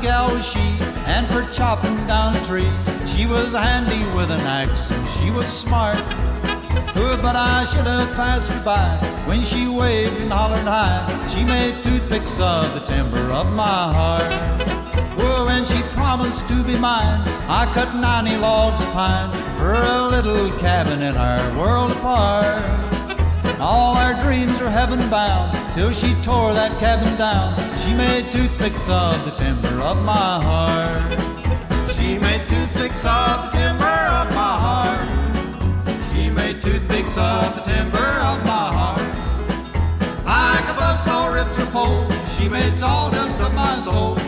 gal was she, and for chopping down a tree, she was handy with an axe and she was smart. Oh, but I should have passed her by when she waved and hollered hi. She made toothpicks of the timber of my heart. Oh, when she promised to be mine, I cut 90 logs of pine for a little cabin in our world apart. Heaven bound till she tore that cabin down. She made toothpicks of the timber of my heart. She made toothpicks of the timber of my heart. She made toothpicks of the timber of my heart. Like a buzzsaw rips a pole, she made sawdust of my soul.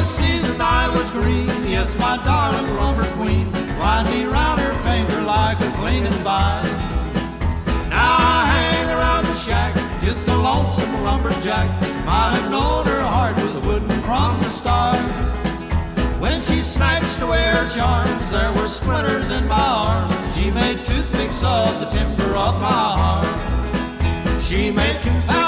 Was seasoned, I was green. Yes, my darling lumber queen. Wind me round her finger like a clinging vine. Now I hang around the shack, just a lonesome lumberjack. Might have known her heart was wooden from the start. When she snatched away her charms, there were splinters in my arms. She made toothpicks of the timber of my heart. She made toothpicks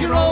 When she